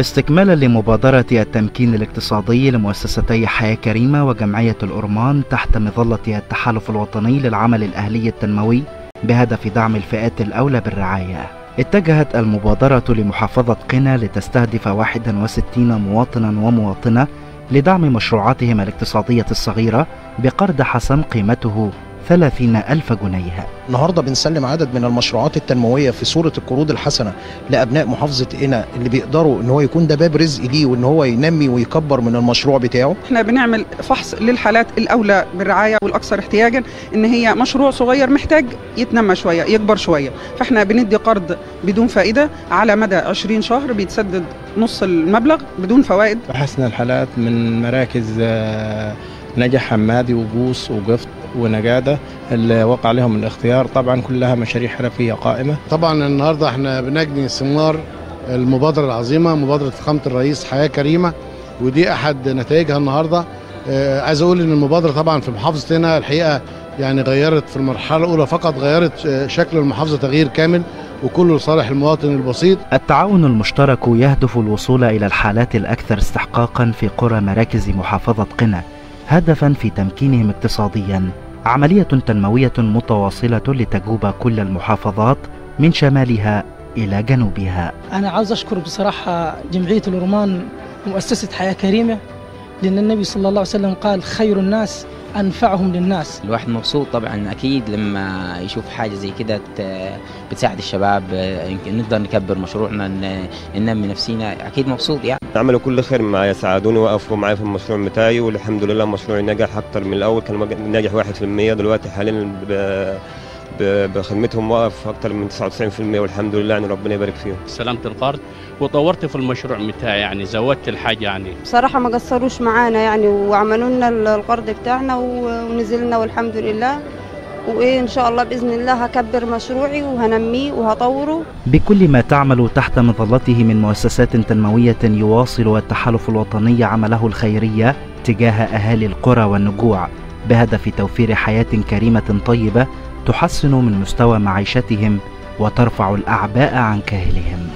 استكمالا لمبادرة التمكين الاقتصادي لمؤسستي حياة كريمة وجمعية الأورمان تحت مظلة التحالف الوطني للعمل الأهلي التنموي بهدف دعم الفئات الأولى بالرعاية. اتجهت المبادرة لمحافظة قنا لتستهدف 61 مواطنا ومواطنة لدعم مشروعاتهم الاقتصادية الصغيرة بقرض حسن قيمته 30 ألف جنيه النهارده بنسلم عدد من المشروعات التنموية في صورة القروض الحسنة لأبناء محافظة قنا اللي بيقدروا إن هو يكون ده باب رزق ليه وإن هو ينمي ويكبر من المشروع بتاعه. إحنا بنعمل فحص للحالات الأولى بالرعاية والأكثر احتياجا إن هي مشروع صغير محتاج يتنمى شوية يكبر شوية. فإحنا بندي قرض بدون فائدة على مدى 20 شهر بيتسدد نص المبلغ بدون فوائد. بحثنا الحالات من مراكز آه، نجح حمادي وبوس وقفط. ونجاده اللي وقع لهم الاختيار. طبعا كلها مشاريع حرفية قائمة. طبعا النهارده إحنا بنجني ثمار المبادرة العظيمة مبادرة فخامة الرئيس حياة كريمة ودي أحد نتائجها النهارده. آه عايز أقول إن المبادرة طبعا في محافظه هنا الحقيقة يعني غيرت في المرحلة الأولى فقط غيرت آه، شكل المحافظة تغيير كامل وكله لصالح المواطن البسيط. التعاون المشترك يهدف الوصول إلى الحالات الأكثر استحقاقا في قرى مراكز محافظة قنا هدفا في تمكينهم اقتصاديا. عملية تنموية متواصلة لتجوب كل المحافظات من شمالها إلى جنوبها. أنا عاوز أشكر بصراحة جمعية الأورمان ومؤسسة حياة كريمة لأن النبي صلى الله عليه وسلم قال خير الناس أنفعهم للناس. الواحد مبسوط طبعا أكيد لما يشوف حاجة زي كده بتساعد الشباب يمكن نقدر نكبر مشروعنا ننمي نفسينا أكيد مبسوط يعني. عملوا كل خير معايا ساعدوني وقفوا معايا في المشروع بتاعي والحمد لله مشروعي نجح أكتر من الأول كان ناجح 1% دلوقتي حاليا بخدمتهم وقف أكتر من 99% والحمد لله يعني ربنا يبارك فيهم. استلمت القرض. وطورت في المشروع بتاعي يعني زودت الحاجة يعني. بصراحة ما قصروش معانا يعني وعملوا لنا القرض بتاعنا ونزلنا والحمد لله. وإيه إن شاء الله بإذن الله هكبر مشروعي وهنميه وهطوره. بكل ما تعمل تحت مظلته من مؤسسات تنموية يواصل التحالف الوطني عمله الخيري تجاه أهالي القرى والنجوع بهدف توفير حياة كريمة طيبة تحسن من مستوى معيشتهم وترفع الأعباء عن كاهلهم.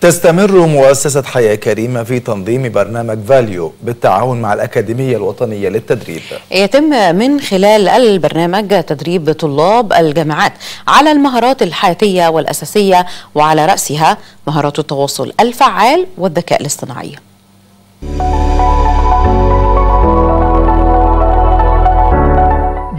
تستمر مؤسسة حياة كريمة في تنظيم برنامج فاليو بالتعاون مع الأكاديمية الوطنية للتدريب. يتم من خلال البرنامج تدريب طلاب الجامعات على المهارات الحياتية والأساسية وعلى رأسها مهارات التواصل الفعال والذكاء الاصطناعي.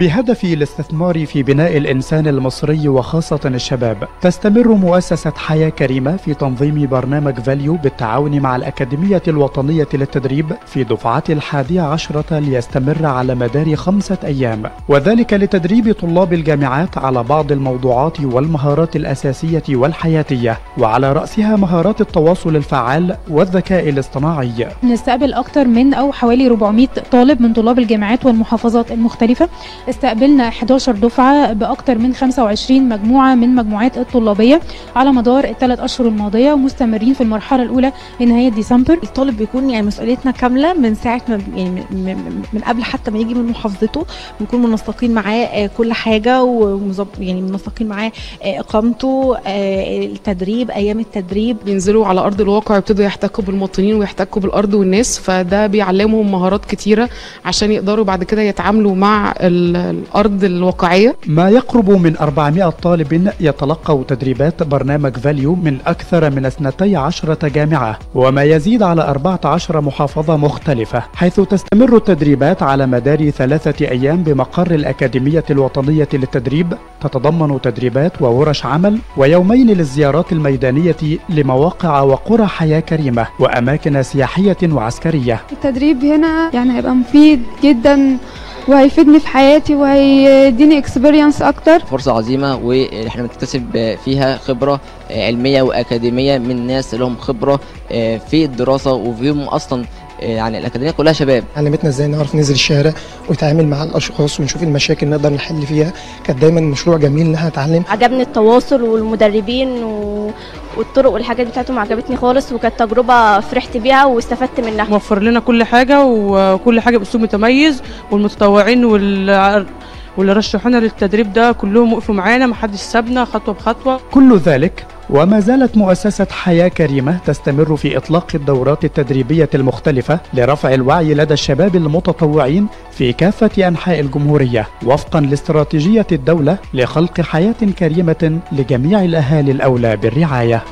بهدف الاستثمار في بناء الإنسان المصري وخاصة الشباب تستمر مؤسسة حياة كريمة في تنظيم برنامج فاليو بالتعاون مع الأكاديمية الوطنية للتدريب في دفعة الحادية عشرة ليستمر على مدار خمسة أيام. وذلك لتدريب طلاب الجامعات على بعض الموضوعات والمهارات الأساسية والحياتية وعلى رأسها مهارات التواصل الفعال والذكاء الاصطناعي. نستقبل أكتر من أو حوالي 400 طالب من طلاب الجامعات والمحافظات المختلفة. استقبلنا 11 دفعة بأكتر من 25 مجموعة من مجموعات الطلابية على مدار الثلاث أشهر الماضية ومستمرين في المرحلة الأولى لنهاية ديسمبر. الطالب بيكون يعني مسؤوليتنا كاملة من ساعة ما يعني من, قبل حتى ما يجي من محافظته بنكون منسقين معاه آه، كل حاجة ومظب يعني منسقين معاه آه، إقامته آه، التدريب أيام التدريب. بينزلوا على أرض الواقع يبتدوا يحتكوا بالمواطنين ويحتكوا بالأرض والناس فده بيعلمهم مهارات كتيرة عشان يقدروا بعد كده يتعاملوا مع ال- الأرض الواقعية؟ ما يقرب من 400 طالب يتلقوا تدريبات برنامج فاليو من أكثر من 12 جامعة وما يزيد على 14 محافظة مختلفة حيث تستمر التدريبات على مدار ثلاثة أيام بمقر الأكاديمية الوطنية للتدريب تتضمن تدريبات وورش عمل ويومين للزيارات الميدانية لمواقع وقرى حياة كريمة وأماكن سياحية وعسكرية. التدريب هنا يعني هيبقى مفيد جدا وهيفيدني في حياتي وهيديني اكسبيرينس أكتر. فرصة عظيمة وإحنا بنكتسب فيها خبرة علمية وأكاديمية من ناس لهم خبرة في الدراسة وفيهم أصلا يعني الأكاديمية كلها شباب. علمتنا إزاي نعرف ننزل الشارع ونتعامل مع الأشخاص ونشوف المشاكل نقدر نحل فيها. كانت دايما مشروع جميل إن إحنا نتعلم. عجبني التواصل والمدربين و... والطرق والحاجات بتاعتهم عجبتني خالص وكانت تجربة فرحت بيها واستفدت منها. موفر لنا كل حاجة وكل حاجة بأسلوب متميز والمتطوعين وال واللي رشحونا للتدريب ده كلهم وقفوا معانا محدش سابنا خطوة بخطوة. كل ذلك وما زالت مؤسسة حياة كريمة تستمر في إطلاق الدورات التدريبية المختلفة لرفع الوعي لدى الشباب المتطوعين في كافة أنحاء الجمهورية وفقا لاستراتيجية الدولة لخلق حياة كريمة لجميع الأهالي الأولى بالرعاية.